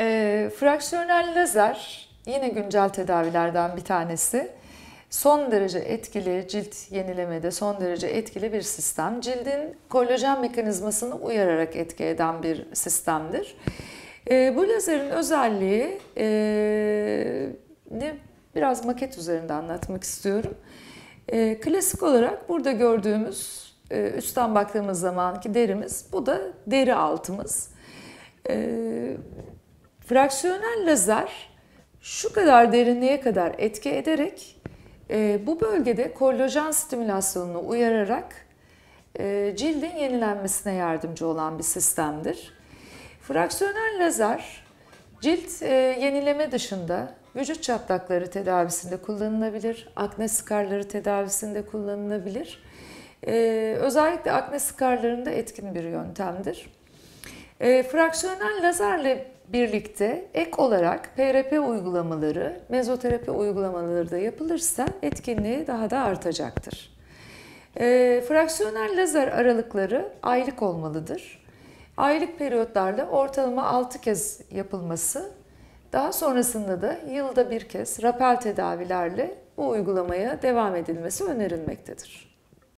E, fraksiyonel lazer yine güncel tedavilerden bir tanesi. Son derece etkili, cilt yenilemede son derece etkili bir sistem. Cildin kolajen mekanizmasını uyararak etki eden bir sistemdir. E, bu lazerin özelliği e, ne biraz maket üzerinde anlatmak istiyorum. E, klasik olarak burada gördüğümüz e, üstten baktığımız zamanki derimiz, bu da deri altımız. E, fraksiyonel lazer şu kadar derinliğe kadar etki ederek e, bu bölgede kollajen stimülasyonunu uyararak e, cildin yenilenmesine yardımcı olan bir sistemdir. Fraksiyonel lazer cilt e, yenileme dışında vücut çatlakları tedavisinde kullanılabilir, akne skarları tedavisinde kullanılabilir. E, özellikle akne skarlarında etkin bir yöntemdir. E, fraksiyonel lazerle birlikte ek olarak PRP uygulamaları, mezoterapi uygulamaları da yapılırsa etkinliği daha da artacaktır. E, fraksiyonel lazer aralıkları aylık olmalıdır. Aylık periyotlarla ortalama 6 kez yapılması, daha sonrasında da yılda bir kez rapel tedavilerle bu uygulamaya devam edilmesi önerilmektedir.